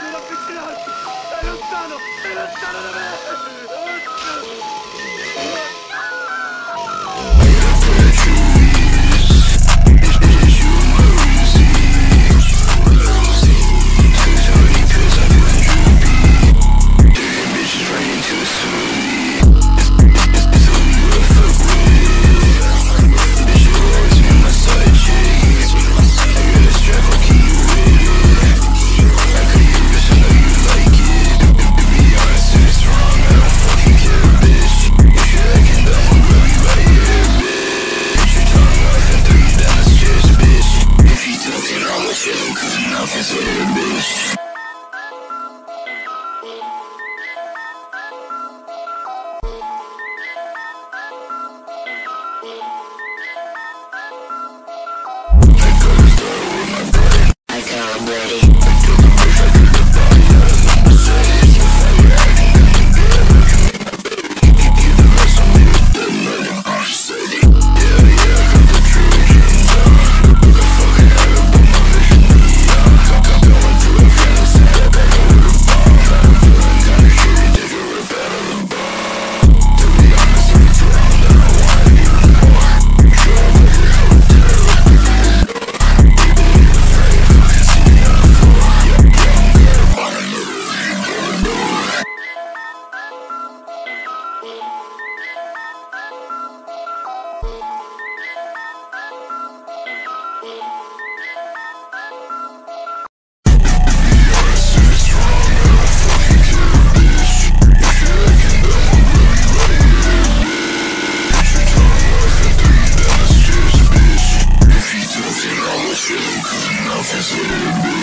Non avvicinarti! Stai lontano! Stai lontano da me! Yes.